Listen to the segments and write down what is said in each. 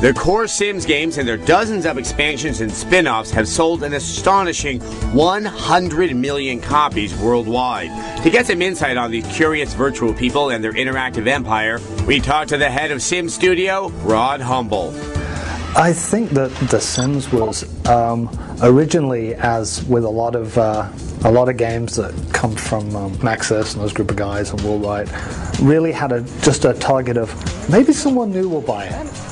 The core Sims games and their dozens of expansions and spin offs have sold an astonishing 100 million copies worldwide. To get some insight on these curious virtual people and their interactive empire, we talked to the head of Sim Studio, Rod Humble. I think that The Sims was um, originally, as with a lot of uh, a lot of games that come from um, Maxis and those group of guys and Will Wright, really had a just a target of maybe someone new will buy it.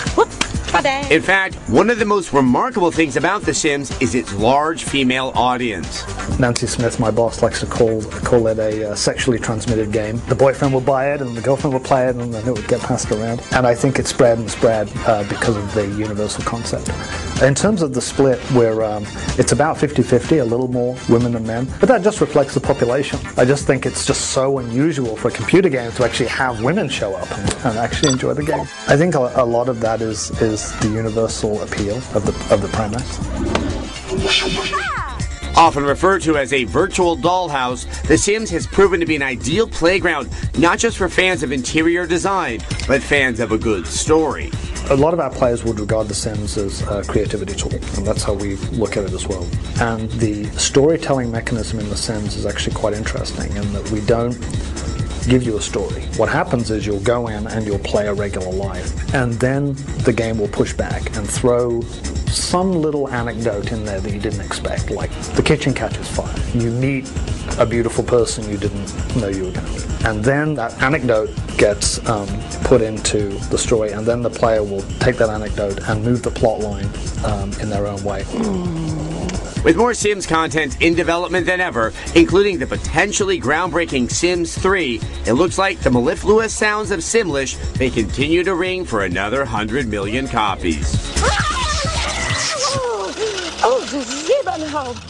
In fact, one of the most remarkable things about The Sims is its large female audience. Nancy Smith, my boss, likes to call call it a uh, sexually transmitted game. The boyfriend would buy it, and the girlfriend would play it, and then it would get passed around. And I think it spread and spread uh, because of the universal concept. In terms of the split, where um, it's about 50-50, a little more women than men, but that just reflects the population. I just think it's just so unusual for a computer game to actually have women show up and, and actually enjoy the game. I think a, a lot of that is is the universal appeal of the of the premise. Often referred to as a virtual dollhouse, The Sims has proven to be an ideal playground not just for fans of interior design, but fans of a good story. A lot of our players would regard The Sims as a creativity tool, and that's how we look at it as well. And the storytelling mechanism in The Sims is actually quite interesting in that we don't give you a story. What happens is you'll go in and you'll play a regular life, and then the game will push back and throw some little anecdote in there that you didn't expect, like the kitchen catches fire. You meet a beautiful person you didn't know you were going to meet. And then that anecdote gets um, put into the story, and then the player will take that anecdote and move the plot line um, in their own way. With more Sims content in development than ever, including the potentially groundbreaking Sims 3, it looks like the mellifluous sounds of Simlish may continue to ring for another 100 million copies. Oh!